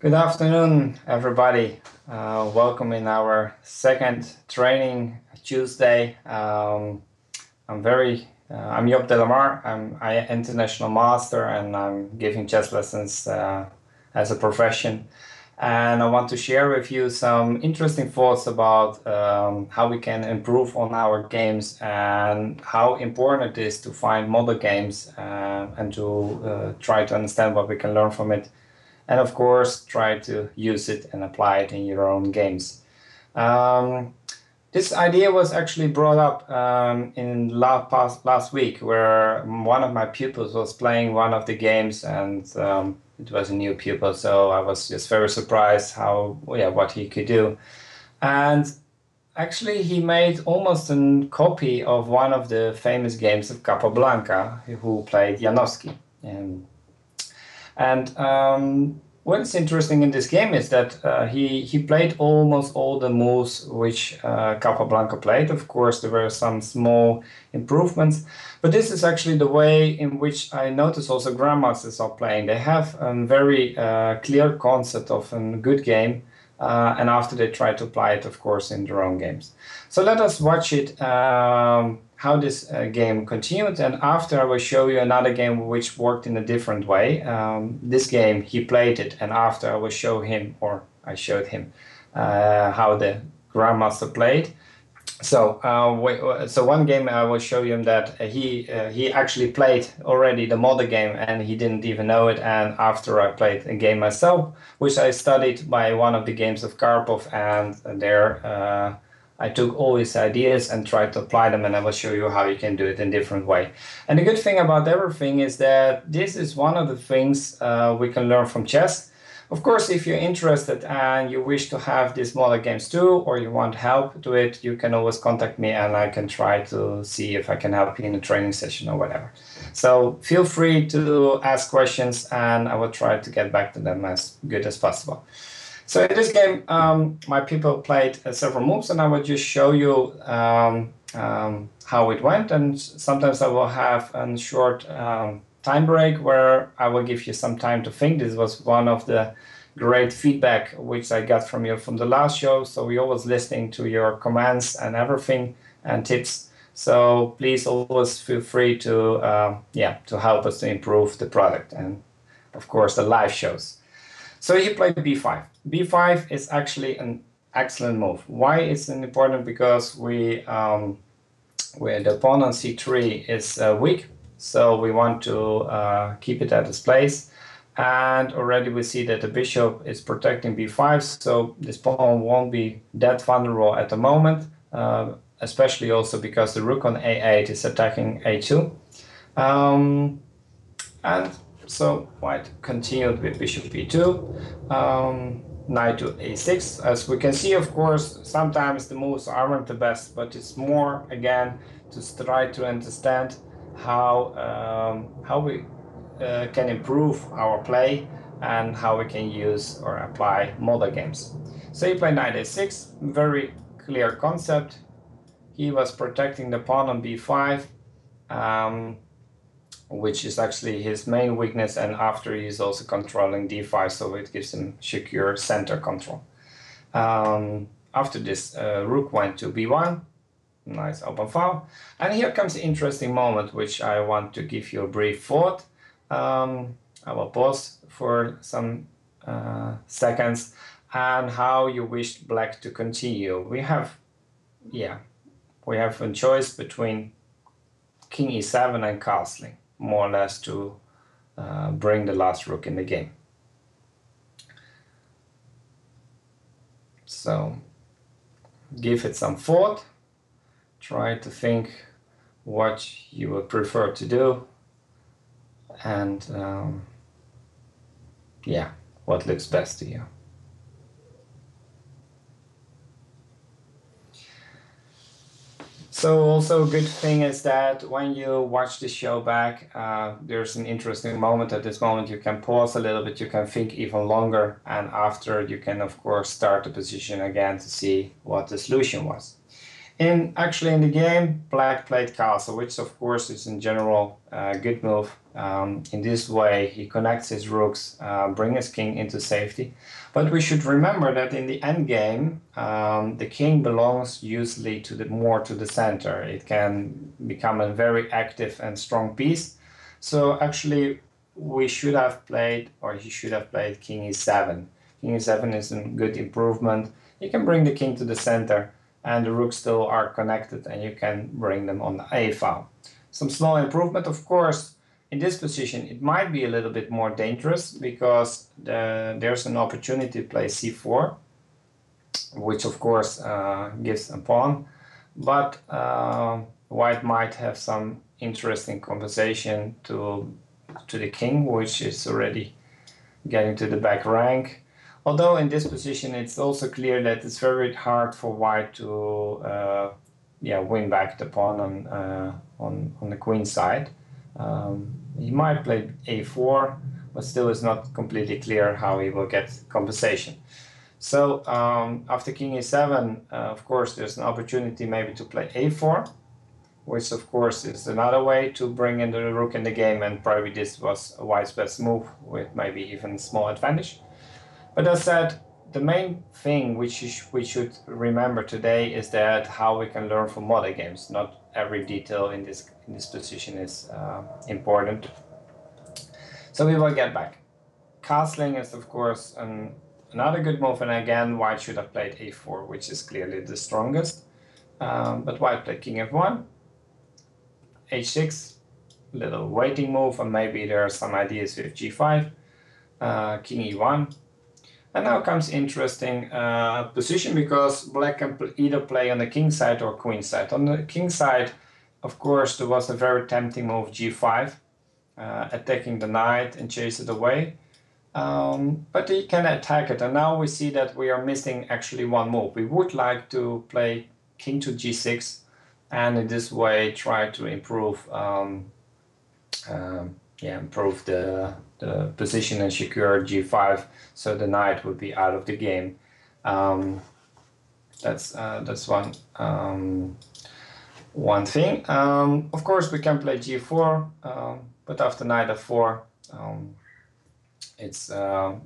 Good afternoon, everybody. Uh, welcome in our second training Tuesday. Um, I'm very, uh, I'm Jop Delemarre. I'm I international master and I'm giving chess lessons uh, as a profession. And I want to share with you some interesting thoughts about um, how we can improve on our games and how important it is to find model games uh, and to uh, try to understand what we can learn from it and of course try to use it and apply it in your own games. Um, this idea was actually brought up um, in last, past, last week where one of my pupils was playing one of the games and um, it was a new pupil so I was just very surprised how yeah what he could do and actually he made almost a copy of one of the famous games of Capablanca who played Janowski. And and um, what's interesting in this game is that uh, he he played almost all the moves which uh, Capablanca played. Of course, there were some small improvements, but this is actually the way in which I notice also grandmasters are playing. They have a very uh, clear concept of a good game. Uh, and after they try to apply it, of course, in their own games. So let us watch it um, how this uh, game continued and after I will show you another game which worked in a different way. Um, this game he played it and after I will show him or I showed him uh, how the Grandmaster played. So uh, uh, so one game I will show you that he uh, he actually played already the model game and he didn't even know it and after I played a game myself which I studied by one of the games of Karpov and there uh, I took all his ideas and tried to apply them, and I will show you how you can do it in different way. And the good thing about everything is that this is one of the things uh, we can learn from chess. Of course, if you're interested and you wish to have these model games too, or you want help to it, you can always contact me and I can try to see if I can help you in a training session or whatever. So feel free to ask questions and I will try to get back to them as good as possible. So in this game, um, my people played uh, several moves, and I will just show you um, um, how it went. And sometimes I will have a short um, time break where I will give you some time to think. This was one of the great feedback which I got from you from the last show. So we always listening to your commands and everything and tips. So please always feel free to uh, yeah to help us to improve the product and of course the live shows. So he played b5 b5 is actually an excellent move. Why is it important? Because we, um, where the pawn on c3 is uh, weak, so we want to uh, keep it at its place. And already we see that the bishop is protecting b5, so this pawn won't be that vulnerable at the moment, uh, especially also because the rook on a8 is attacking a2. Um, and so white continued with bishop b2. Um, knight to a6. As we can see, of course, sometimes the moves aren't the best, but it's more, again, to try to understand how, um, how we uh, can improve our play and how we can use or apply model games. So he played knight a6, very clear concept. He was protecting the pawn on b5. Um, which is actually his main weakness. And after he's also controlling d5, so it gives him secure center control. Um, after this, uh, rook went to b1. Nice open file. And here comes the interesting moment, which I want to give you a brief thought. Um, I will pause for some uh, seconds and how you wish black to continue. We have, yeah, we have a choice between king e7 and castling more or less to uh, bring the last rook in the game. So give it some thought, try to think what you would prefer to do, and um, yeah, what looks best to you. So also a good thing is that when you watch the show back, uh, there's an interesting moment. At this moment, you can pause a little bit, you can think even longer, and after you can of course start the position again to see what the solution was. In actually in the game, black played castle, which of course is in general a good move. Um, in this way, he connects his rooks, uh, bring his king into safety. But we should remember that in the end game, um, the king belongs usually to the more to the center. It can become a very active and strong piece. So actually, we should have played, or he should have played king e7. King e7 is a good improvement. he can bring the king to the center and the rooks still are connected and you can bring them on the A file. Some small improvement, of course, in this position it might be a little bit more dangerous because the, there's an opportunity to play c4, which of course uh, gives a pawn, but uh, white might have some interesting compensation to to the king, which is already getting to the back rank. Although in this position it's also clear that it's very hard for white to uh, yeah win back the pawn on uh, on on the queen side. Um, he might play a4, but still it's not completely clear how he will get compensation. So um, after king e7, uh, of course, there's an opportunity maybe to play a4, which of course is another way to bring in the rook in the game, and probably this was wise best move with maybe even small advantage. But as said, the main thing which we should remember today is that how we can learn from other games. Not every detail in this in this position is uh, important. So we will get back. Castling is of course an, another good move, and again, white should have played a4, which is clearly the strongest. Um, but white played king f1, h6, little waiting move, and maybe there are some ideas with g5, uh, king e1, and now comes interesting uh, position because black can either play on the king side or queen side. On the king side, of course, there was a very tempting move g5, uh, attacking the knight and chase it away. Um, but he can attack it, and now we see that we are missing actually one move. We would like to play king to g6, and in this way try to improve, um, um, yeah, improve the the position and secure g5, so the knight would be out of the game. Um, that's uh, that's one um, one thing. Um, of course, we can play g4, um, but after knight f4, um, it's uh,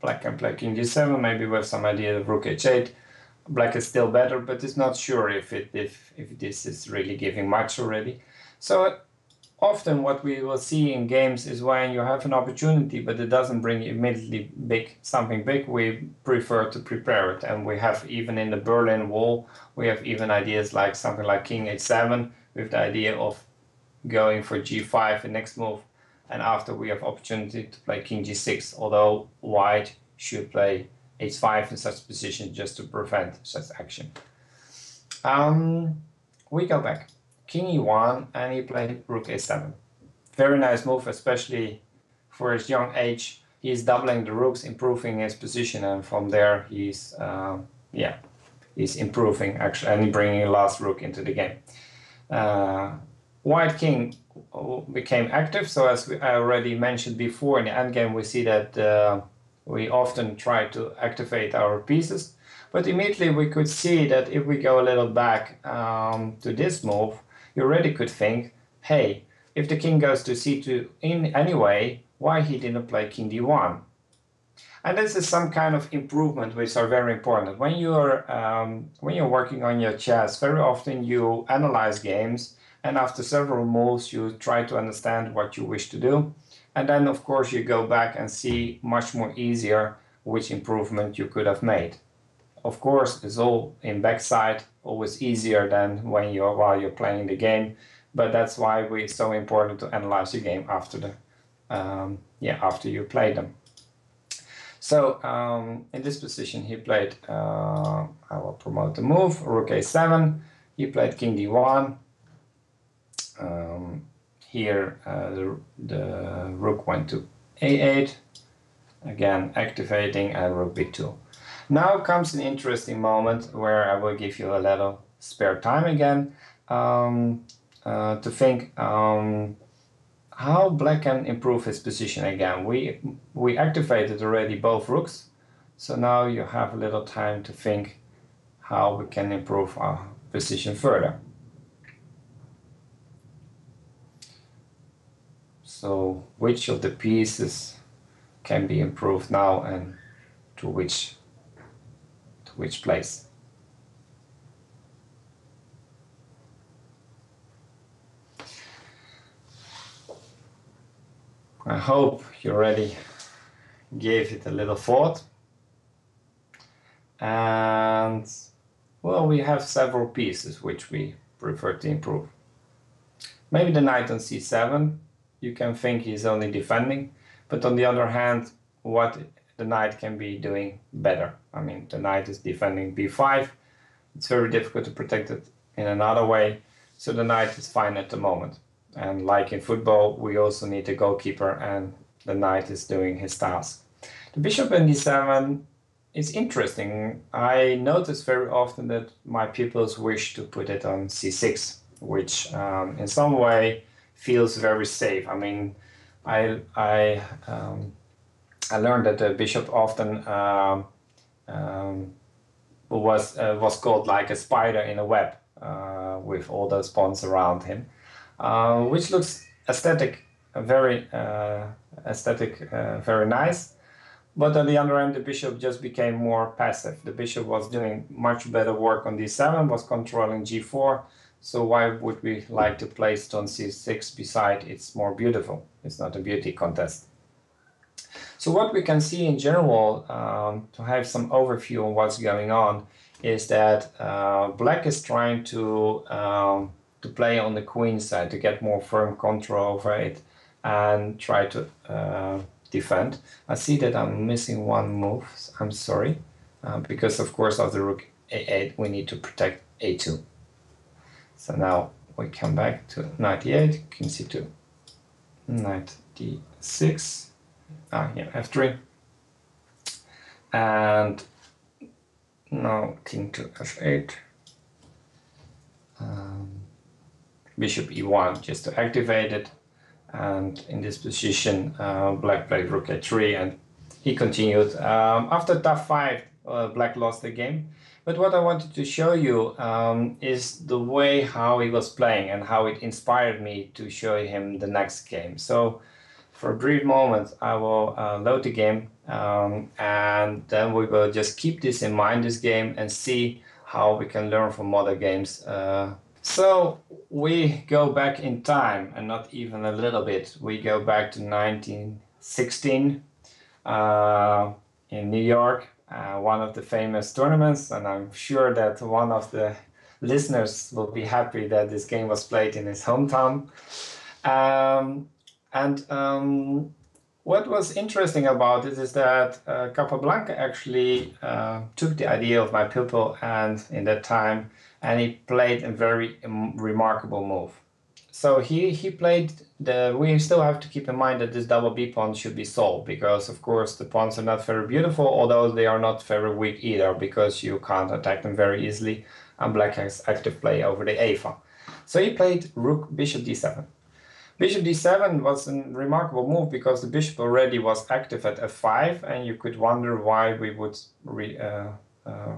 black can play king g7, maybe with some idea of rook h8. Black is still better, but it's not sure if it if if this is really giving much already. So often what we will see in games is when you have an opportunity but it doesn't bring immediately big something big we prefer to prepare it. And we have even in the berlin wall we have even ideas like something like king h7 with the idea of going for g5 the next move. And after we have opportunity to play king g6 although white should play h5 in such position just to prevent such action. Um, we go back king e1 and he played rook a7. Very nice move, especially for his young age. He's doubling the rooks, improving his position, and from there he's uh, yeah he's improving actually and bringing last rook into the game. Uh, white king became active, so as I already mentioned before, in the endgame we see that uh, we often try to activate our pieces. But immediately we could see that if we go a little back um, to this move, you already could think, hey, if the king goes to c2 in anyway, why he didn't play king d1? And this is some kind of improvement which are very important. When you're um, when you're working on your chess, very often you analyze games, and after several moves, you try to understand what you wish to do, and then of course you go back and see much more easier which improvement you could have made. Of course, it's all in backside, always easier than when you're while you're playing the game. But that's why we, it's so important to analyze the game after the um, yeah after you play them. So um, in this position, he played. Uh, I will promote the move rook a7. He played king d1. Um, here uh, the, the rook went to a8. Again, activating and rook b2. Now comes an interesting moment where I will give you a little spare time again um, uh, to think um, how black can improve his position again. We, we activated already both rooks, so now you have a little time to think how we can improve our, position further. So which of the pieces can be improved now and to which which place? I hope you already gave it a little thought. And well, we have several pieces which we prefer to improve. Maybe the knight on c7, you can think he's only defending, but on the other hand, what the knight can be doing better. I mean, the knight is defending b5. It's very difficult to protect it in another way, so the knight is fine at the moment. And like in football, we also need a goalkeeper and the knight is doing his task. The bishop in d7 is interesting. I notice very often that my pupils wish to put it on c6, which um, in some way feels very safe. I mean, I, I, um, I learned that the bishop often um, um was, uh, was called like a spider in a web uh, with all those pawns around him. Uh, which looks aesthetic, very uh, aesthetic, uh, very nice. But on the other end, the bishop just became more passive. The bishop was doing much better work on d7, was controlling g4. So why would we like to place stone c6 beside it's more beautiful? It's not a beauty contest. So what we can see in general, um, to have some overview on what's going on, is that uh, black is trying to um, to play on the queen side to get more firm control over it and try to uh, defend. I see that I'm missing one move. I'm sorry. Uh, because of course of the rook a8 we need to protect a2. So now we come back to knight e8, king c2, knight d6, ah yeah, f3, and now king to f8. Um, bishop e1 just to activate it. And in this position, uh, black played rook a3 and he continued. Um, after tough 5, uh, black lost the game. But what I wanted to show you um, is the way how he was playing and how it inspired me to show him the next game. So for a brief moment, I will uh, load the game um, and then we will just keep this in mind, this game, and see how we can learn from other games uh, so we go back in time and not even a little bit. We go back to 1916 uh, in New York, uh, one of the famous tournaments, and I'm sure that one of the listeners will be happy that this game was played in his hometown. Um, and um, what was interesting about it is that uh, Capablanca actually uh, took the idea of my pupil and in that time and he played a very um, remarkable move. So he, he played the. We still have to keep in mind that this double B pawn should be solved because, of course, the pawns are not very beautiful, although they are not very weak either because you can't attack them very easily. And black has active play over the A file. So he played rook bishop d7. Bishop d7 was a remarkable move because the bishop already was active at f5, and you could wonder why we would re, uh, uh,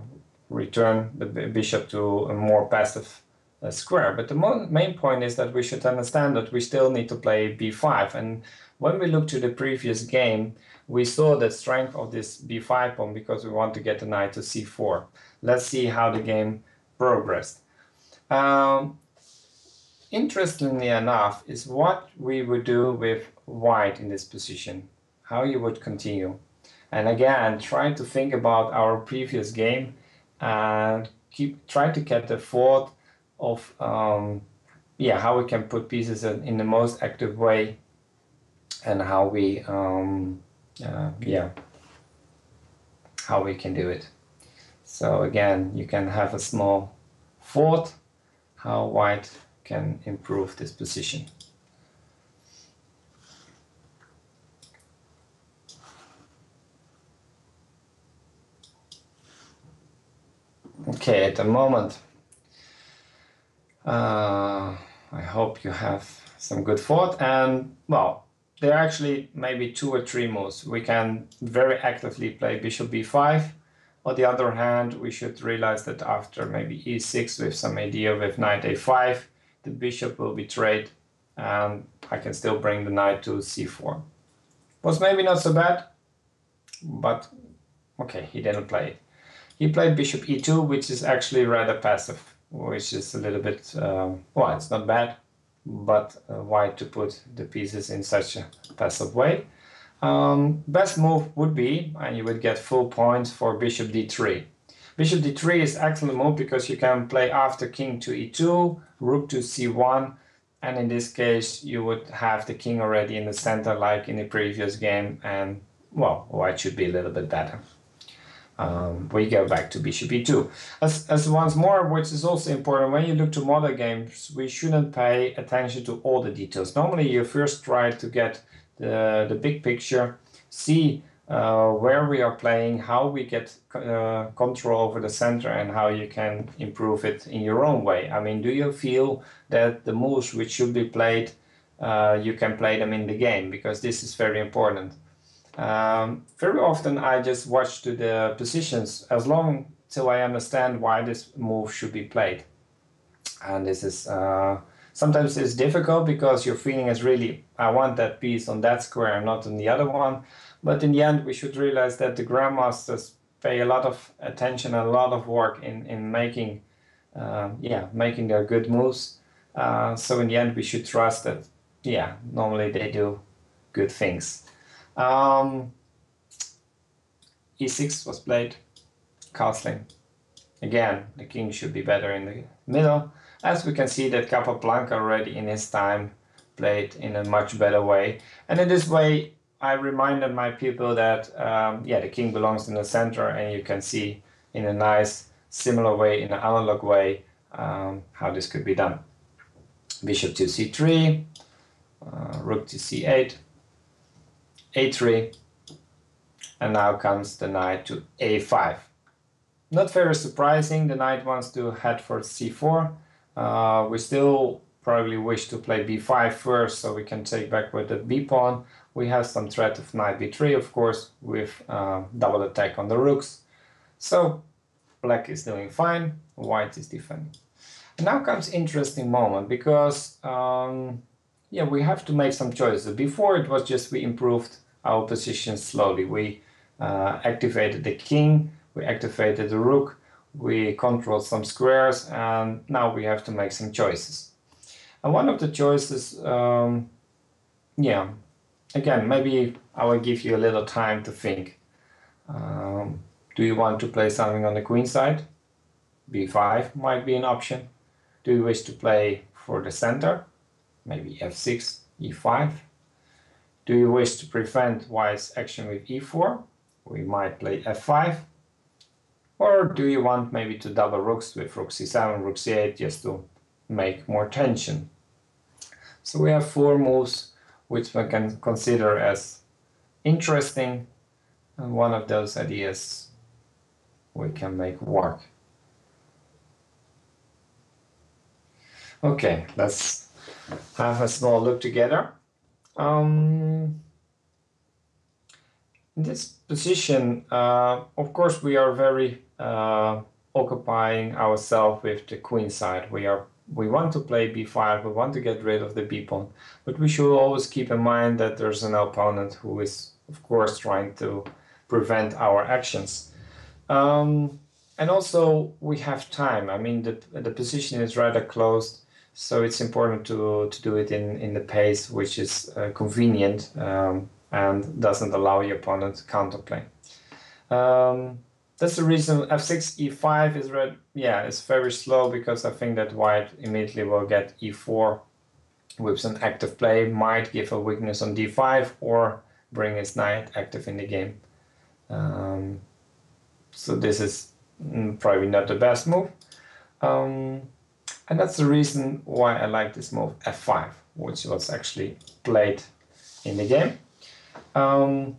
return the bishop to a more passive uh, square. But the main point is that we should understand that we still need to play b5. And when we look to the previous game, we saw the strength of this b5 pawn because we want to get the knight to c4. Let's see how the game progressed. Um, interestingly enough is what we would do with white in this position, how you would continue. And again, try to think about our previous game and keep try to get the thought of um, yeah how we can put pieces in, in, the most active way and how we um, uh, yeah how we can do it so again you can have a small thought how white can improve this position Okay, at the moment, uh, I hope you have some good thought. And well, there are actually maybe two or three moves. We can very actively play bishop b5 On the other hand, we should realize that after maybe e6 with some idea with knight a5, the bishop will be trade and I can still bring the knight to c4. Was maybe not so bad, but okay, he didn't play it. He played bishop e2, which is actually rather passive, which is a little bit, um, well, it's not bad, but uh, why to put the pieces in such a passive way? Um, best move would be, and you would get full points for bishop d3. Bishop d3 is excellent move because you can play after king to e2, rook to c1, and in this case you would have the king already in the center like in the previous game, and well, white should be a little bit better. Um, we go back to bishop e2. As, as once more, which is also important, when you look to modern games, we shouldn't pay attention to all the details. Normally you first try to get the, the big picture, see uh, where we are playing, how we get uh, control over the center and how you can improve it in your own way. I mean, do you feel that the moves which should be played, uh, you can play them in the game? Because this is very important. Um, very often I just watch to the positions as long till I understand why this move should be played. And this is uh, sometimes it's difficult because your feeling is really I want that piece on that square not on the other one. But in the end, we should realize that the grandmasters pay a lot of attention and a lot of work in in making, uh, yeah, making their good moves. Uh, so in the end, we should trust that, yeah, normally they do good things. Um, e6 was played, castling. Again, the king should be better in the middle. As we can see that Capablanca already in his time played in a much better way. And in this way, I reminded my people that, um, yeah, the king belongs in the center and you can see in a nice, similar way, in an analog way, um, how this could be done. Bishop to c3, uh, rook to c8, a3, and now comes the knight to a5. Not very surprising, the knight wants to head for c4. Uh, we still probably wish to play b5 first so we can take back with the b pawn. We have some threat of knight b3 of course with uh, double attack on the rooks. So black is doing fine, white is defending. And now comes interesting moment because um, yeah, we have to make some choices. Before it was just we improved our position slowly. We uh, activated the king, we activated the rook, we controlled some squares, and now we have to make some choices. And one of the choices, um, yeah, again, maybe I will give you a little time to think. Um, do you want to play something on the queen side? b5 might be an option. Do you wish to play for the center? maybe f6, e5. Do you wish to prevent white's action with e4? We might play f5. Or do you want maybe to double rooks with rook c7, rook c8 just to make more tension? So we have four moves which we can consider as interesting and one of those ideas we can make work. Okay, let's have a small look together. Um, in this position, uh, of course, we are very uh, occupying ourselves with the queen side. We are we want to play b5, we want to get rid of the b pawn, but we should always keep in mind that there's an opponent who is, of course, trying to prevent our actions. Um, and also, we have time. I mean, the, the position is rather closed so it's important to, to do it in, in the pace which is uh, convenient um, and doesn't allow your opponent to counterplay. Um, that's the reason f6, e5 is red. Yeah, it's very slow because I think that white immediately will get e4 with an active play, might give a weakness on d5 or bring his knight active in the game. Um, so this is mm, probably not the best move. Um, and that's the reason why I like this move f5, which was actually played in the game. Um,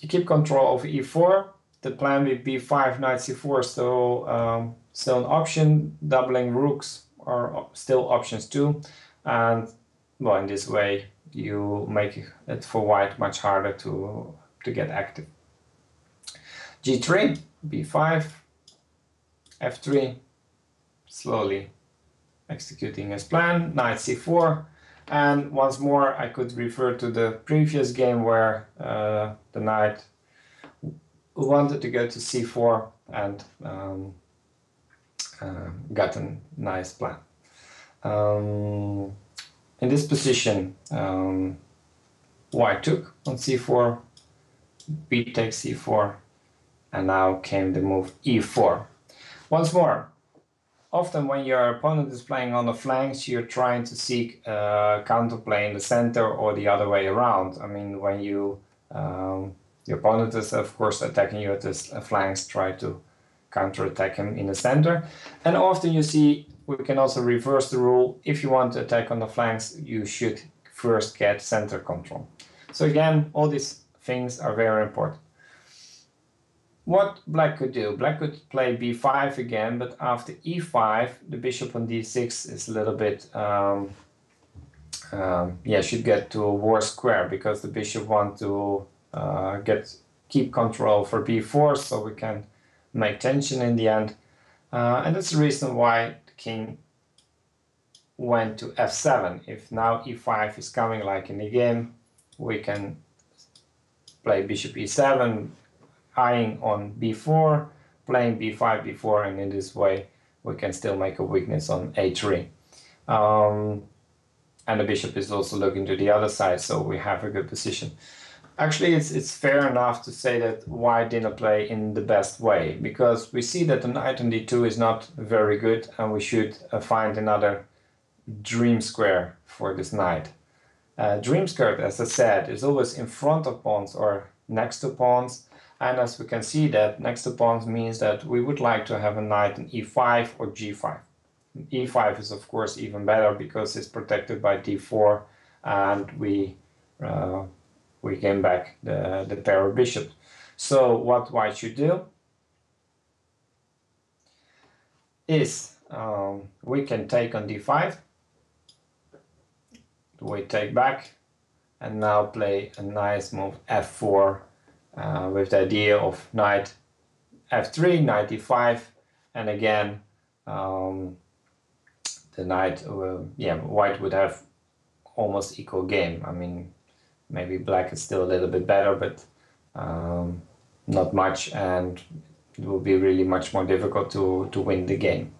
you keep control of e4. The plan with b5, knight c4 so um, still an option. Doubling rooks are still options too. And well, in this way, you make it for white much harder to, to get active. g3, b5, f3, slowly executing as planned, knight c4, and once more I could refer to the previous game where uh, the knight wanted to go to c4 and um, uh, got a nice plan. Um, in this position, um, white took on c4, b takes c4, and now came the move e4. Once more, often when your opponent is playing on the flanks, you're trying to seek uh, counterplay in the center or the other way around. I mean, when you um, your opponent is of course attacking you at the flanks, try to counterattack him in the center. And often you see we can also reverse the rule. If you want to attack on the flanks, you should first get center control. So again, all these things are very important. What black could do? Black could play b5 again, but after e5, the bishop on d6 is a little bit, um, um, yeah, should get to a war square because the bishop want to uh, get keep control for b4, so we can make tension in the end. Uh, and that's the reason why the king went to f7. If now e5 is coming like in the game, we can play bishop e7, eyeing on b4, playing b5, b4, and in this way we can still make a weakness on a3. Um, and the bishop is also looking to the other side, so we have a good position. Actually, it's it's fair enough to say that white didn't play in the best way because we see that the knight on d2 is not very good, and we should uh, find another dream square for this knight. Uh, dream square, as I said, is always in front of pawns or next to pawns, and as we can see that next to pawns means that we would like to have a knight in e5 or g5. e5 is of course even better because it's protected by d4 and we uh, we gain back the, the pair of bishops. So what white should do is um, we can take on d5, we take back, and now play a nice move f4 uh, with the idea of knight f3, knight e5, and again um, the knight, uh, yeah, white would have almost equal game. I mean, maybe black is still a little bit better, but um, not much, and it will be really much more difficult to, to win the game.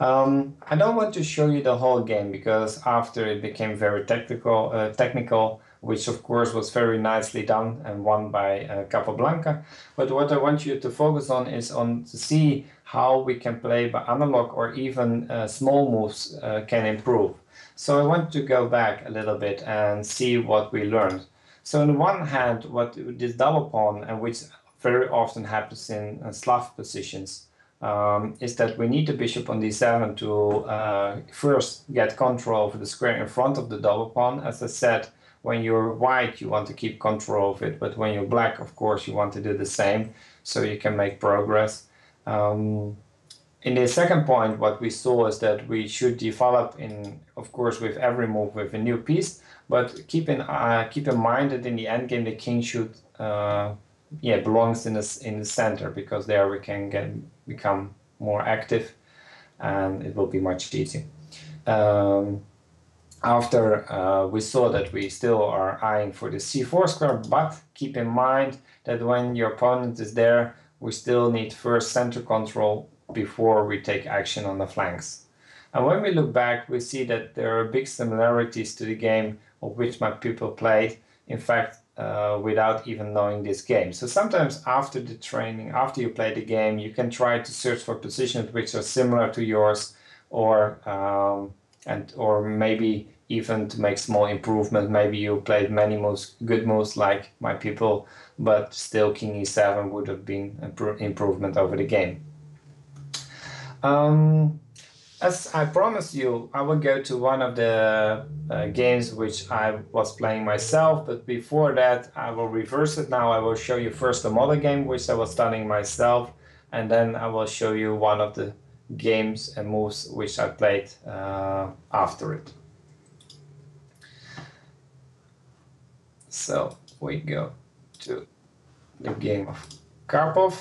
Um, I don't want to show you the whole game because after it became very technical, uh, technical, which of course was very nicely done and won by uh, Capablanca. But what I want you to focus on is on to see how we can play by analog or even uh, small moves uh, can improve. So I want to go back a little bit and see what we learned. So on the one hand, what this double pawn, and which very often happens in uh, Slav positions, um, is that we need the bishop on d7 to uh, first get control of the square in front of the double pawn. As I said, when you're white, you want to keep control of it, but when you're black, of course, you want to do the same so you can make progress. Um, in the second point, what we saw is that we should develop in, of course, with every move with a new piece, but keep in uh, keep in mind that in the end game the king should, uh, yeah, belongs in the in the center because there we can get become more active, and it will be much easier. Um, after uh, we saw that we still are eyeing for the c4 square, but keep in mind that when your opponent is there, we still need first center control before we take action on the flanks. And when we look back, we see that there are big similarities to the game of which my people played, in fact, uh, without even knowing this game. So sometimes after the training, after you play the game, you can try to search for positions which are similar to yours, or um, and or maybe even to make small improvement. Maybe you played many moves, good moves like my people, but still King E7 would have been an improvement over the game. Um, as I promised you, I will go to one of the uh, games which I was playing myself, but before that, I will reverse it now. I will show you first the model game which I was studying myself, and then I will show you one of the games and moves which I played uh, after it. So we go to the game of Karpov.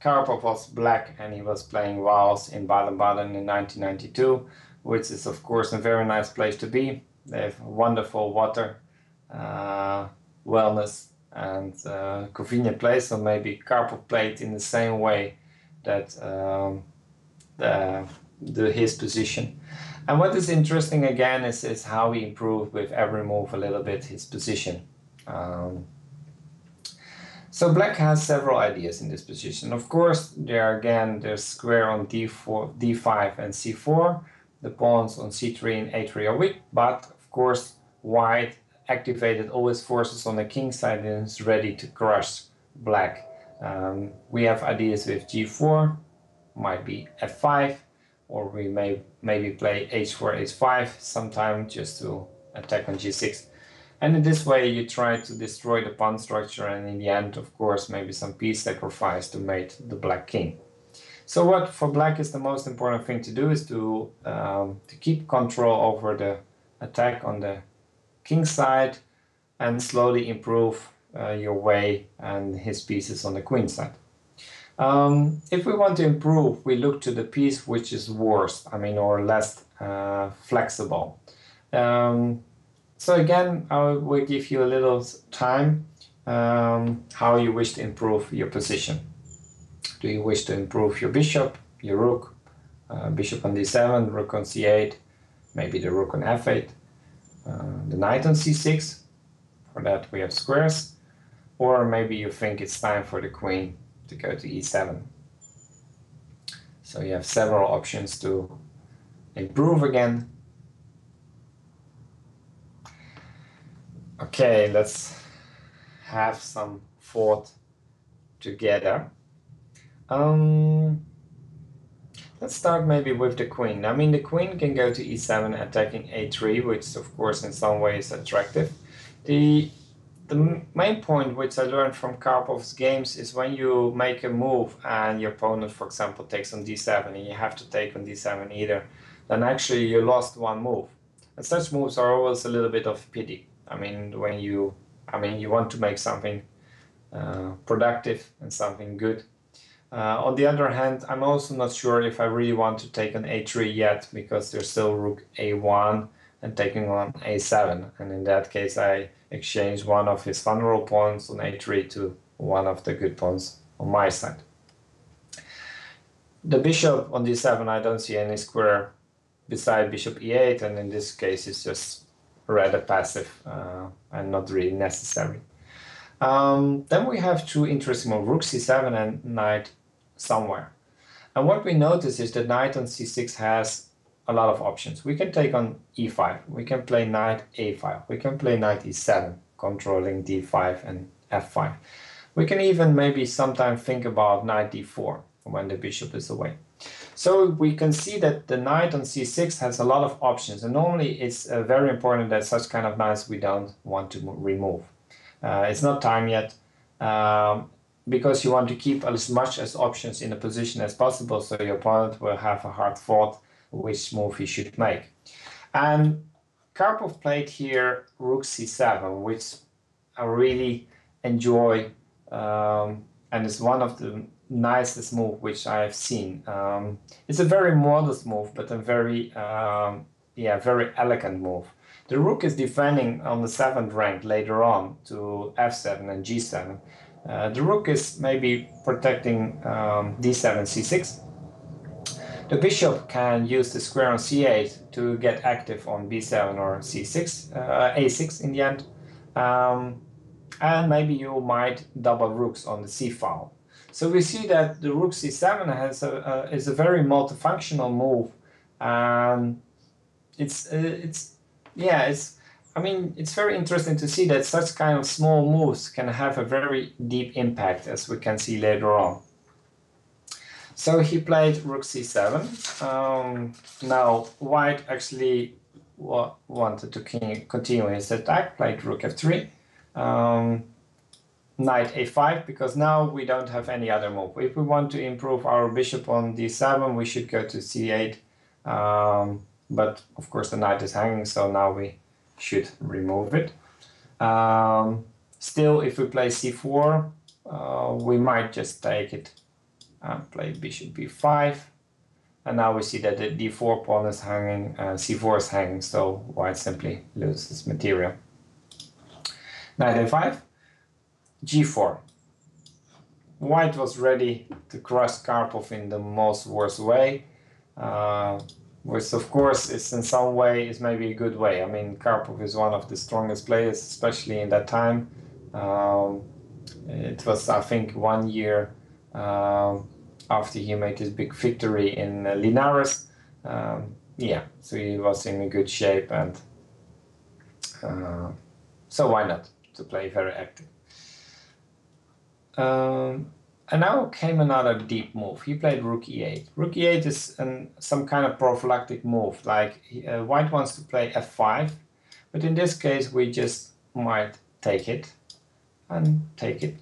Karpov was black and he was playing Wahls in Baden-Baden in 1992, which is of course a very nice place to be. They have wonderful water, uh, wellness and uh, convenient place. So maybe Karpov played in the same way that um, the, the, his position. And what is interesting again is, is how he improved with every move a little bit his position. Um, so black has several ideas in this position. Of course, there again, there's square on d4, d5 and c4. The pawns on c3 and a3 are weak, but of course, white activated all his forces on the king side and is ready to crush black. Um, we have ideas with g4, might be f5, or we may maybe play h4, h5 sometime just to attack on g6. And in this way you try to destroy the pawn structure and in the end, of course, maybe some piece sacrifice to mate the black king. So what for black is the most important thing to do is to, um, to keep control over the attack on the king side and slowly improve uh, your way and his pieces on the queen side. Um, if we want to improve, we look to the piece which is worse, I mean, or less uh, flexible. Um, so again, I will give you a little time um, how you wish to improve your position. Do you wish to improve your bishop, your rook, uh, bishop on d7, rook on c8, maybe the rook on f8, uh, the knight on c6, for that we have squares, or maybe you think it's time for the queen to go to e7. So you have several options to improve again Okay, let's have some thought together. Um, let's start maybe with the queen. I mean, the queen can go to e7 attacking a3, which of course in some ways attractive. The the main point which I learned from Karpov's games is when you make a move and your opponent, for example, takes on d7 and you have to take on d7 either, then actually you lost one move. And such moves are always a little bit of pity. I mean, when you, I mean, you want to make something uh, productive and something good. Uh, on the other hand, I'm also not sure if I really want to take an a3 yet because there's still rook a1 and taking on a7. And in that case, I exchange one of his vulnerable pawns on a3 to one of the good pawns on my side. The bishop on d7, I don't see any square beside bishop e8, and in this case, it's just rather passive uh, and not really necessary. Um, then we have two interesting moves, rook c7 and knight somewhere. And what we notice is that knight on c6 has a lot of options. We can take on e5, we can play knight a5, we can play knight e7, controlling d5 and f5. We can even maybe sometime think about knight d4 when the bishop is away. So we can see that the knight on c6 has a lot of options and normally it's uh, very important that such kind of knights we don't want to remove. Uh, it's not time yet um, because you want to keep as much as options in a position as possible so your opponent will have a hard thought which move he should make. And Karpov played here rook c7 which I really enjoy um, and it's one of the nicest move which I have seen. Um, it's a very modest move, but a very um, yeah very elegant move. The rook is defending on the seventh rank later on to f7 and g7. Uh, the rook is maybe protecting um, d7, c6. The bishop can use the square on c8 to get active on b7 or c6, uh, a6 in the end. Um, and maybe you might double rooks on the c file. So we see that the rook c7 has a, is a very multifunctional move. Um, it's uh, it's yeah it's I mean it's very interesting to see that such kind of small moves can have a very deep impact as we can see later on. So he played rook c7. Um, now white actually wanted to continue his attack, played rook f3. Um, knight a5 because now we don't have any other move. If we want to improve our bishop on d7, we should go to c8. Um, but of course the knight is hanging, so now we should remove it. Um, still, if we play c4, uh, we might just take it and play bishop b5. And now we see that the d4 pawn is hanging, uh, c4 is hanging, so white simply loses material. Knight a5, g4. White was ready to crush Karpov in the most worst way, uh, which of course is in some way is maybe a good way. I mean, Karpov is one of the strongest players, especially in that time. Um, it was, I think, one year uh, after he made his big victory in uh, Linares. Um, yeah, so he was in a good shape, and uh, so why not to play very active. Um, and now came another deep move. He played rook e8. Rook e8 is an, some kind of prophylactic move, like uh, white wants to play f5, but in this case we just might take it and take it.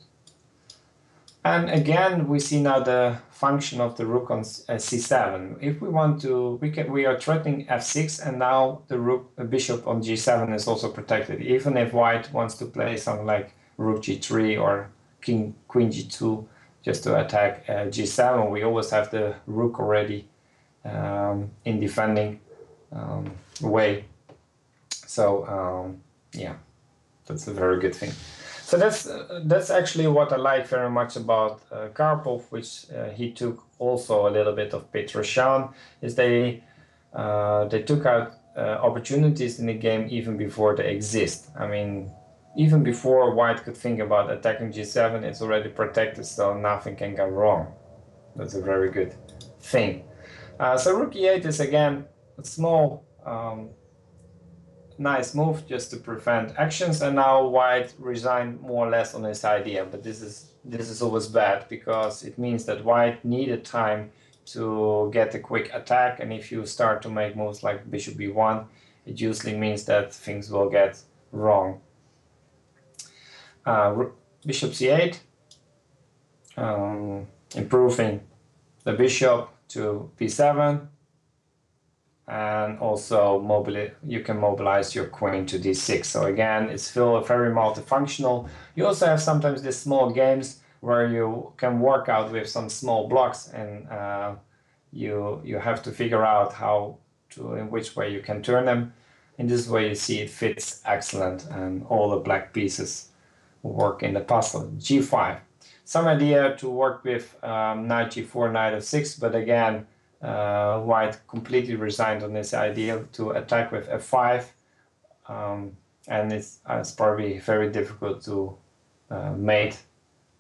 And again, we see now the function of the rook on uh, c7. If we want to, we can we are threatening f6, and now the rook uh, bishop on g7 is also protected. Even if white wants to play something like rook g3 or king queen g2 just to attack uh, g7, we always have the rook already um, in defending um, way. So um, yeah, that's a very good thing. So that's uh, that's actually what I like very much about uh, Karpov, which uh, he took also a little bit of Petrosyan, is they uh, they took out uh, opportunities in the game even before they exist. I mean, even before White could think about attacking G7, it's already protected, so nothing can go wrong. That's a very good thing. Uh, so Rook E8 is again a small um, nice move just to prevent actions and now white resigned more or less on his idea but this is this is always bad because it means that white needed time to get a quick attack and if you start to make moves like bishop b1 it usually means that things will get wrong uh, bishop c8 um, improving the bishop to b7 and also mobili you can mobilize your queen to d6 so again it's still very multifunctional. You also have sometimes these small games where you can work out with some small blocks and uh, you you have to figure out how to in which way you can turn them. In this way you see it fits excellent and all the black pieces work in the puzzle. G5 some idea to work with um, knight g4 knight f6 but again uh, White completely resigned on this idea to attack with f5, um, and it's, uh, it's, probably very difficult to uh, mate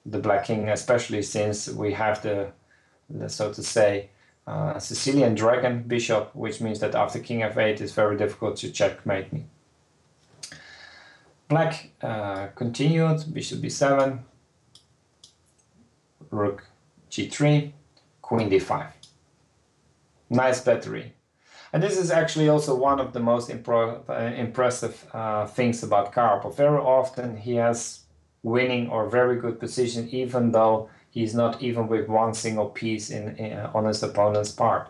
the black king, especially since we have the, the so to say, uh, Sicilian dragon bishop, which means that after king f8 it's very difficult to checkmate me. Black uh, continued, bishop b7, rook g3, queen d5 nice battery. And this is actually also one of the most uh, impressive uh, things about Karpov. Very often he has winning or very good position, even though he's not even with one single piece in, in on his opponent's part.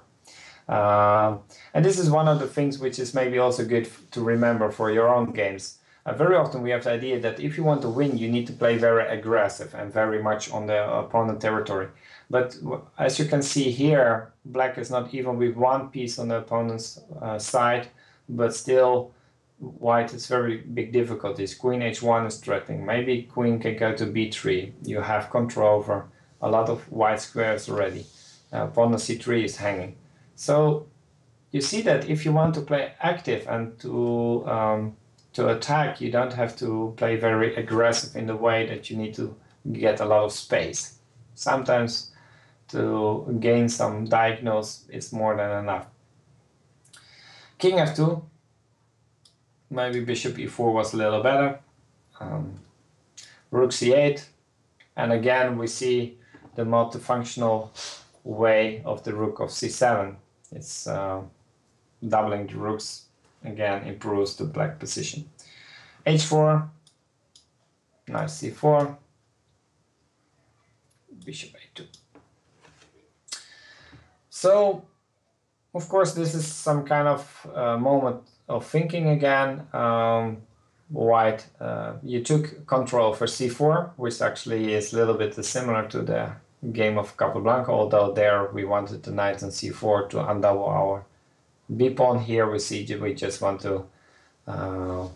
Uh, and this is one of the things which is maybe also good to remember for your own games. Uh, very often we have the idea that if you want to win, you need to play very aggressive and very much on the opponent territory. But as you can see here, black is not even with one piece on the opponent's uh, side, but still white is very big difficulties. Queen h1 is threatening. Maybe queen can go to b3. You have control over a lot of white squares already. Uh, pawn on c3 is hanging. So you see that if you want to play active and to um, to attack, you don't have to play very aggressive in the way that you need to get a lot of space. Sometimes to gain some diagonals is more than enough. King f2, maybe bishop e4 was a little better. Um, rook c8, and again we see the multifunctional way of the rook of c7. It's uh, doubling the rooks, again improves the black position. h4, knight c4, bishop a2. So, of course, this is some kind of uh, moment of thinking again. Um, white, uh, you took control for c4, which actually is a little bit similar to the game of Capablanca, although there we wanted the knight on c4 to undouble our b pawn. Here we see we just want to uh,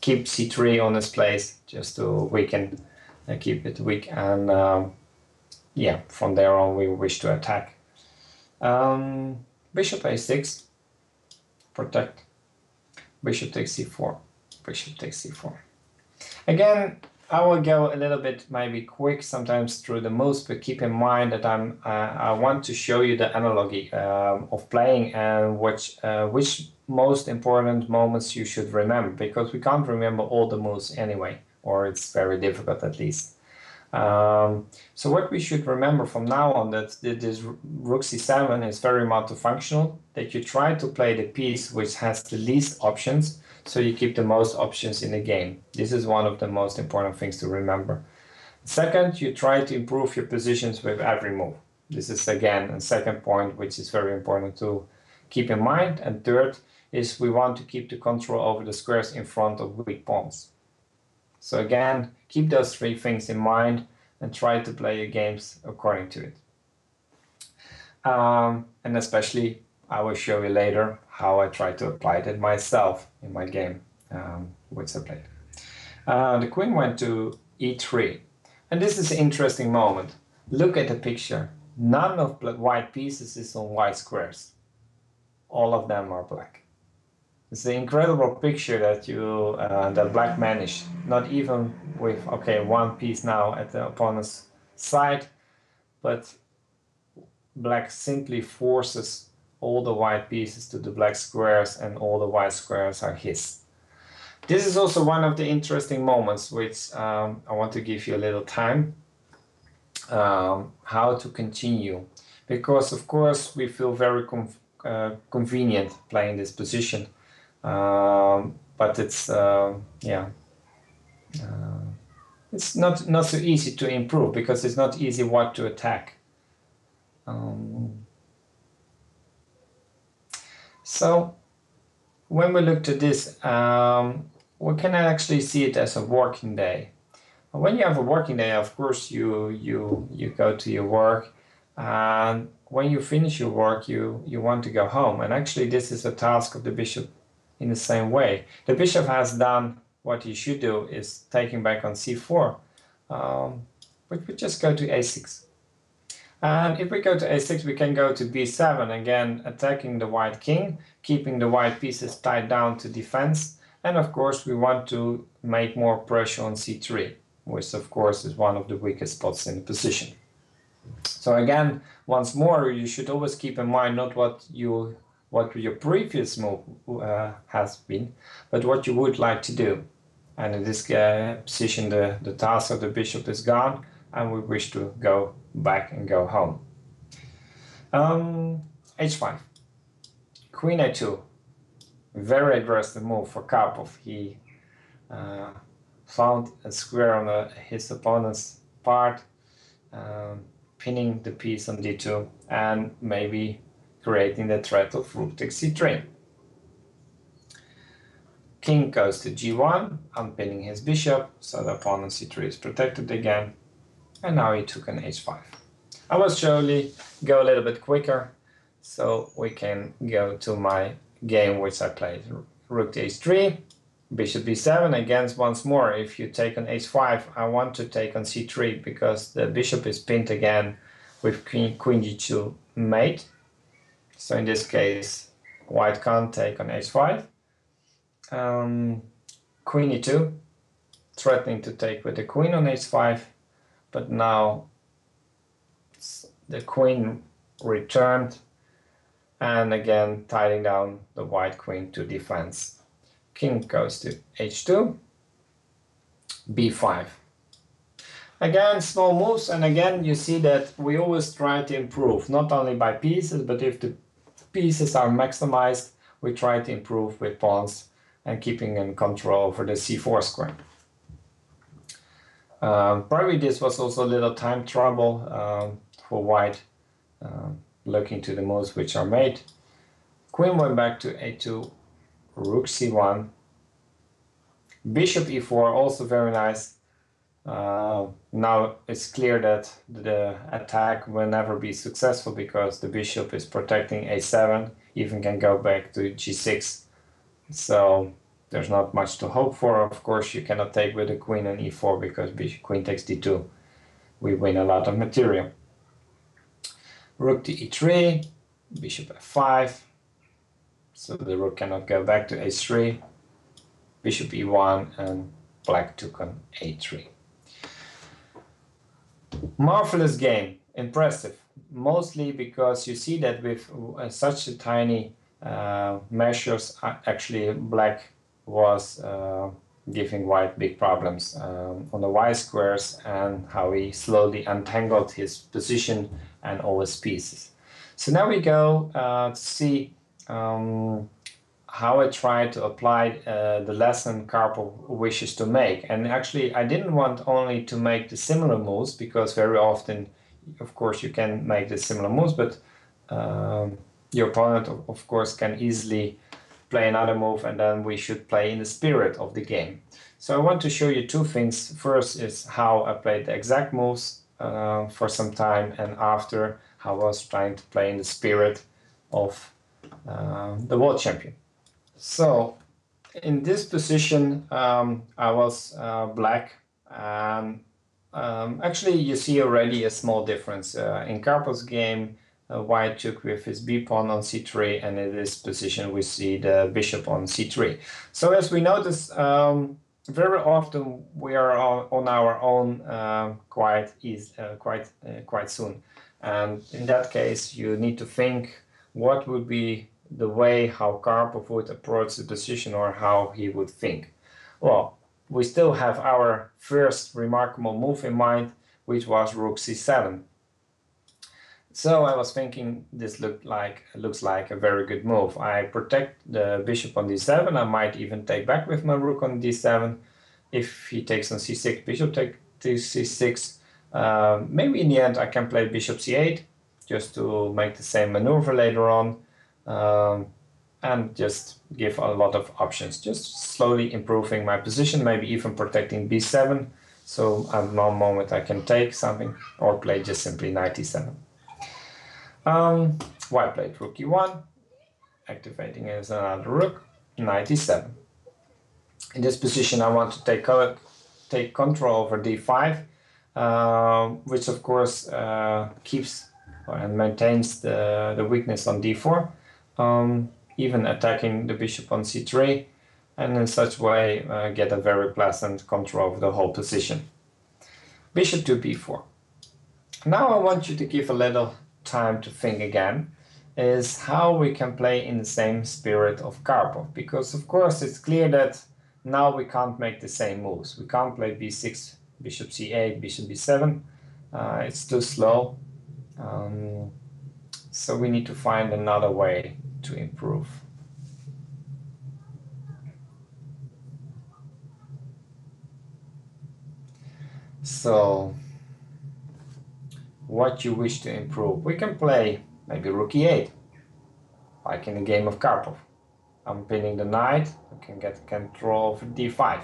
keep c3 on its place, just to weaken, uh, keep it weak, and um, yeah, from there on we wish to attack. Um, bishop a6, protect. Bishop takes c4 bishop takes c4. Again, I will go a little bit maybe quick sometimes through the moves, but keep in mind that I'm uh, I want to show you the analogy um, of playing and which uh, which most important moments you should remember because we can't remember all the moves anyway, or it's very difficult at least. Um, so what we should remember from now on that this rook c7 is very multifunctional, that you try to play the piece which has the least options so you keep the most options in the game. This is one of the most important things to remember. Second, you try to improve your positions with every move. This is again a second point which is very important to keep in mind. And third is we want to keep the control over the squares in front of weak pawns. So again, keep those three things in mind and try to play your games according to it. Um, and especially, I will show you later how I try to apply it myself in my game, um, which I played. Uh, the queen went to e3. And this is an interesting moment. Look at the picture. None of the white pieces is on white squares. All of them are black. It's an incredible picture that you uh, that black managed. Not even with okay one piece now at the opponent's side, but black simply forces all the white pieces to the black squares and all the white squares are his. This is also one of the interesting moments which um, I want to give you a little time um, how to continue because of course we feel very uh, convenient playing this position um, but it's uh, yeah uh, it's not not so easy to improve because it's not easy what to attack um, so when we look to this, um, we can actually see it as a working day. When you have a working day, of course, you you you go to your work, and when you finish your work, you you want to go home. And actually, this is a task of the bishop in the same way. The bishop has done what he should do is taking back on c4, um, but we just go to a6. And if we go to a6, we can go to b7, again attacking the white king, keeping the white pieces tied down to defense. And of course, we want to make more pressure on c3, which of course is one of the weakest spots in the position. So again, once more, you should always keep in mind not what you what your previous move uh, has been, but what you would like to do. And in this uh, position, the, the task of the bishop is gone, and we wish to go back and go home. Um, h5. Queen a2. Very aggressive move for Karpov. He uh, found a square on the, his opponent's part, um, pinning the piece on d2 and maybe creating the threat of rook takes c3. King goes to g1, unpinning his bishop, so the opponent c3 is protected again and now he took an h5. I will surely go a little bit quicker so we can go to my game which I played. Rook to h3, bishop b7 against once more if you take on h5 I want to take on c3 because the bishop is pinned again with queen, queen g2 mate so in this case white can't take on h5 um, queen e2 threatening to take with the queen on h5 but now the queen returned and again tidying down the white queen to defense. King goes to h2, b5. Again, small moves, and again, you see that we always try to improve, not only by pieces, but if the pieces are maximized, we try to improve with pawns and keeping in control over the c4 square. Um, probably this was also a little time trouble um, for white, um, looking to the moves which are made. Queen went back to a2, rook c1, Bishop e4 also very nice. Uh, now it's clear that the attack will never be successful because the bishop is protecting a7, even can go back to g6. So there's not much to hope for. Of course, you cannot take with the queen and e4 because bishop, queen takes d2. We win a lot of material. Rook to e3, bishop f5. So the rook cannot go back to a3. Bishop e1 and black took on a3. Marvelous game, impressive. Mostly because you see that with uh, such a tiny uh, measures, uh, actually black was uh, giving white big problems um, on the y squares and how he slowly untangled his position and all his pieces. So now we go uh, to see um, how I try to apply uh, the lesson Karpov wishes to make. And actually, I didn't want only to make the similar moves because very often, of course, you can make the similar moves, but um, your opponent, of course, can easily play another move and then we should play in the spirit of the game. So I want to show you two things. First is how I played the exact moves uh, for some time and after how I was trying to play in the spirit of uh, the world champion. So in this position um, I was uh, black and um, actually you see already a small difference. Uh, in Karpov's game white took with his b pawn on c3 and in this position we see the bishop on c3. So as we notice um, very often we are on, our own uh, quite easy, uh, quite uh, quite soon and in that case you need to think what would be the way how Karpov would approach the position or how he would think. Well, we still have our first remarkable move in mind which was rook c7 so I was thinking this looked like looks like a very good move. I protect the bishop on d7. I might even take back with my rook on d7. If he takes on c6, bishop take to c6. Uh, maybe in the end I can play bishop c8 just to make the same maneuver later on. Um, and just give a lot of options. Just slowly improving my position, maybe even protecting b7. So at one moment I can take something or play just simply knight e7. Um, white played rook e1, activating as another rook, knight e7. In this position I want to take, take control over d5, uh, which of course uh, keeps and maintains the, the weakness on d4, um, even attacking the bishop on c3, and in such way uh, get a very pleasant control of the whole position. Bishop to b4. Now I want you to give a little time to think again is how we can play in the same spirit of Karpov. Because of course it's clear that now we can't make the same moves. We can't play b6, bishop c8, bishop b7. Uh, it's too slow. Um, so we need to find another way to improve. So what you wish to improve. We can play maybe rook e8, like in the game of Karpov. I'm pinning the knight, I can get control of d5.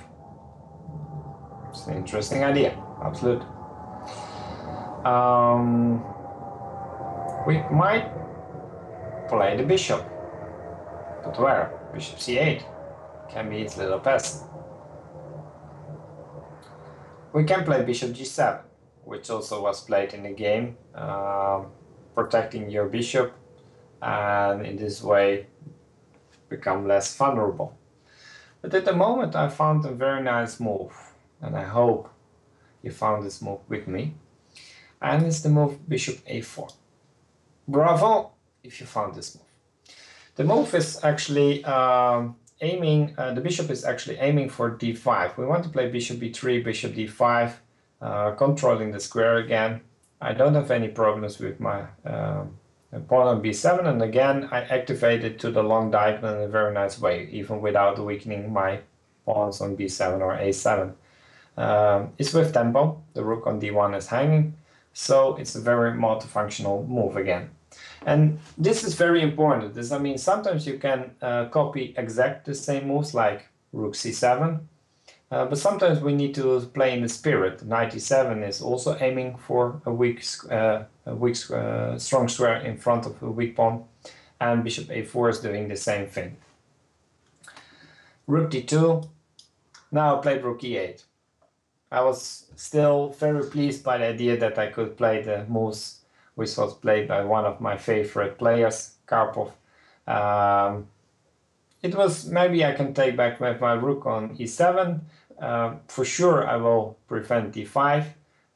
It's an interesting idea, absolutely. Um, we might play the bishop. But where? Bishop c8 can be its little peasant. We can play bishop g7 which also was played in the game, um, protecting your bishop and in this way become less vulnerable. But at the moment I found a very nice move and I hope you found this move with me and it's the move bishop a4. Bravo if you found this move. The move is actually um, aiming, uh, the bishop is actually aiming for d5. We want to play bishop b3, bishop d5 uh, controlling the square again. I don't have any problems with my uh, pawn on b7 and again I activated to the long diagonal in a very nice way even without weakening my pawns on b7 or a7. Um, it's with tempo, the rook on d1 is hanging, so it's a very multifunctional move again. And this is very important. This, I mean, sometimes you can uh, copy exact the same moves like rook c7, Uh, but sometimes we need to play in the spirit. 97 is also aiming for a weak, uh, a weak uh, strong square in front of a weak pawn, and bishop a4 is doing the same thing. Rook d2. Now I played rook e8. I was still very pleased by the idea that I could play the moves which was played by one of my favorite players, Karpov. Um, it was maybe I can take back my rook on e7. Uh, for sure, I will prevent d5,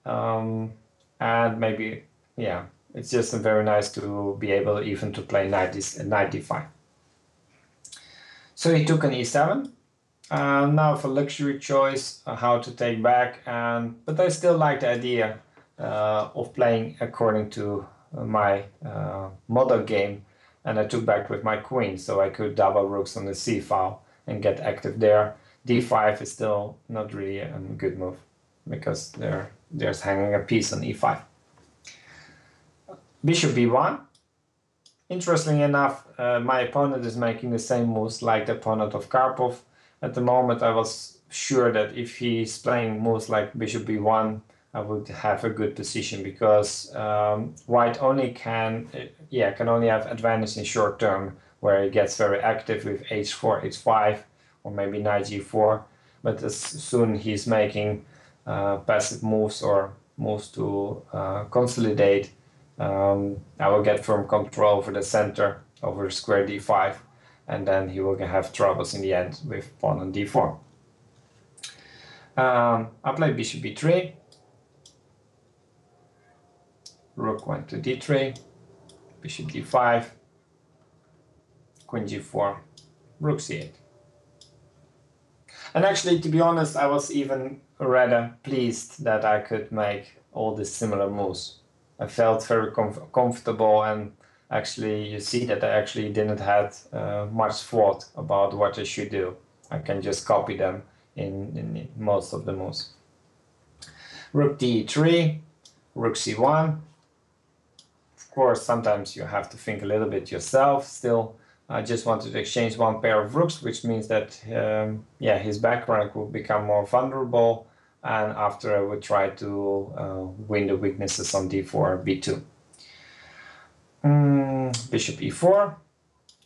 um, and maybe yeah, it's just very nice to be able even to play knight, knight d5. So he took an e7. Uh, now for luxury choice, uh, how to take back, and but I still like the idea uh, of playing according to my uh, model game and I took back with my queen so I could double rooks on the c file and get active there. D5 is still not really a good move because there there's hanging a piece on e5. Bishop b1. Interestingly enough, uh, my opponent is making the same moves like the opponent of Karpov. At the moment, I was sure that if he's playing moves like bishop b1, I would have a good position because um, white only can, yeah, can only have advantage in short term where he gets very active with h4, h5, or maybe knight g4. But as soon he's making uh, passive moves or moves to uh, consolidate, um, I will get firm control over the center, over square d5, and then he will have troubles in the end with pawn on d4. Um, I play bishop b3 rook went to d3, bishop d5, queen g4, rook c8. And actually, to be honest, I was even rather pleased that I could make all these similar moves. I felt very comf comfortable and actually you see that I actually didn't have uh, much thought about what I should do. I can just copy them in, in most of the moves. Rook d3, rook c1, Of course, sometimes you have to think a little bit yourself. Still, I just wanted to exchange one pair of rooks, which means that um, yeah, his back rank will become more vulnerable. And after I would try to uh, win the weaknesses on d4, b2. Mm, bishop e4,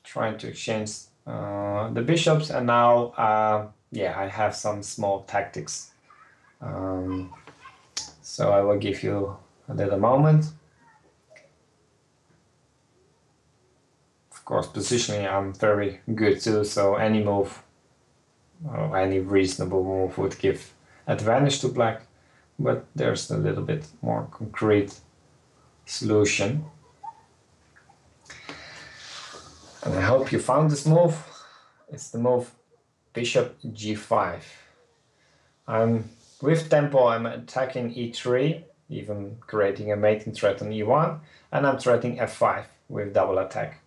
trying to exchange uh, the bishops, and now uh, yeah, I have some small tactics. Um, so I will give you a little moment. Of course, positionally I'm very good too, so any move, or any reasonable move would give advantage to black, but there's a little bit more concrete solution. And I hope you found this move. It's the move bishop g5. I'm with tempo I'm attacking e3, even creating a mating threat on e1, and I'm threatening f5 with double attack.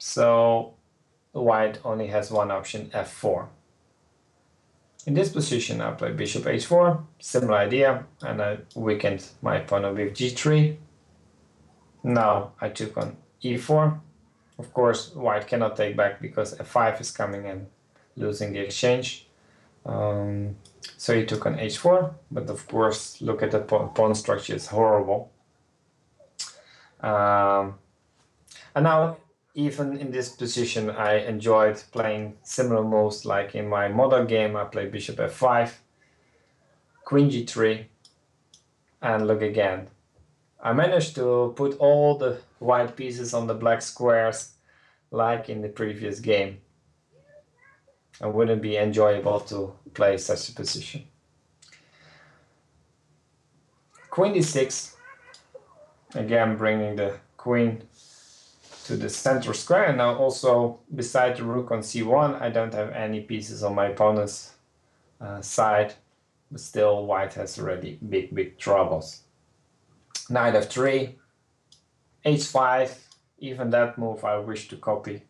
So white only has one option, f4. In this position, I play bishop h4, similar idea, and I weakened my opponent with g3. Now I took on e4. Of course, white cannot take back because f5 is coming and losing the exchange. Um, so he took on h4, but of course, look at the pawn structure, it's horrible. Um, and now even in this position, I enjoyed playing similar moves like in my model game. I played bishop f5, queen g3, and look again. I managed to put all the white pieces on the black squares like in the previous game. It wouldn't be enjoyable to play such a position. Queen d6, again bringing the queen to the center square. And now also beside the rook on c1, I don't have any pieces on my opponent's uh, side, but still white has already big, big troubles. Knight f3, h5, even that move I wish to copy.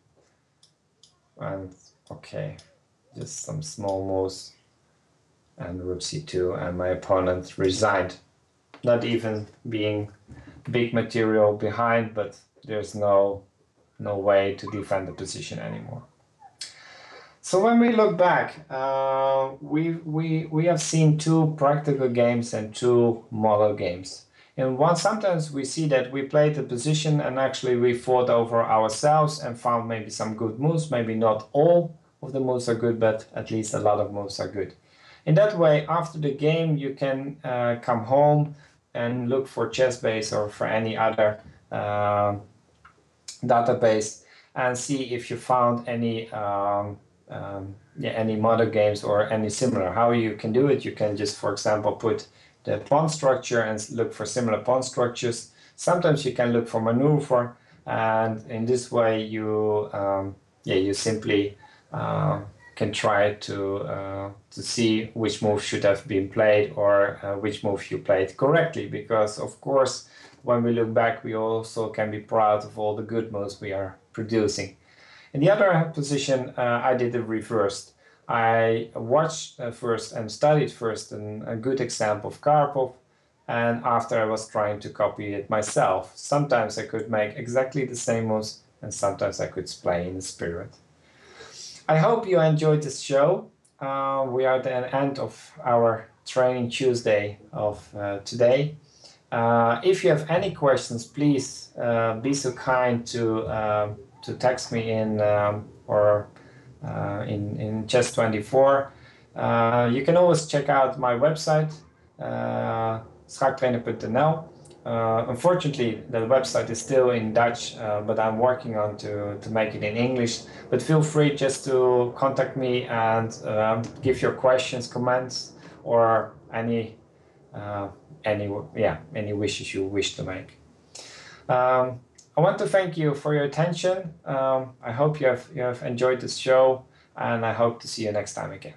And okay, just some small moves. And rook c2, and my opponent resigned. Not even being big material behind, but there's no no way to defend the position anymore. So when we look back, uh, we, we, we have seen two practical games and two model games. In one, sometimes we see that we played the position and actually we fought over ourselves and found maybe some good moves. Maybe not all of the moves are good, but at least a lot of moves are good. In that way, after the game, you can uh, come home and look for ChessBase or for any other uh, database and see if you found any um, um, yeah, any model games or any similar. How you can do it, you can just, for example, put the pawn structure and look for similar pawn structures. Sometimes you can look for maneuver, and in this way you um, yeah you simply uh, can try to uh, to see which move should have been played or uh, which move you played correctly. Because of course, when we look back, we also can be proud of all the good moves we are producing. In the other position, uh, I did the reversed. I watched uh, first and studied first an, a good example of Karpov, and after I was trying to copy it myself. Sometimes I could make exactly the same moves, and sometimes I could play in the spirit. I hope you enjoyed this show. Uh, we are at the end of our training Tuesday of uh, today. Uh, if you have any questions, please uh, be so kind to um, to text me in um, or uh, in in chess24. Uh, you can always check out my website uh. Uh, unfortunately, the website is still in Dutch, uh, but I'm working on to, to make it in English. But feel free just to contact me and um, give your questions, comments, or any uh, any yeah any wishes you wish to make. Um, I want to thank you for your attention. Um, I hope you have you have enjoyed this show, and I hope to see you next time again.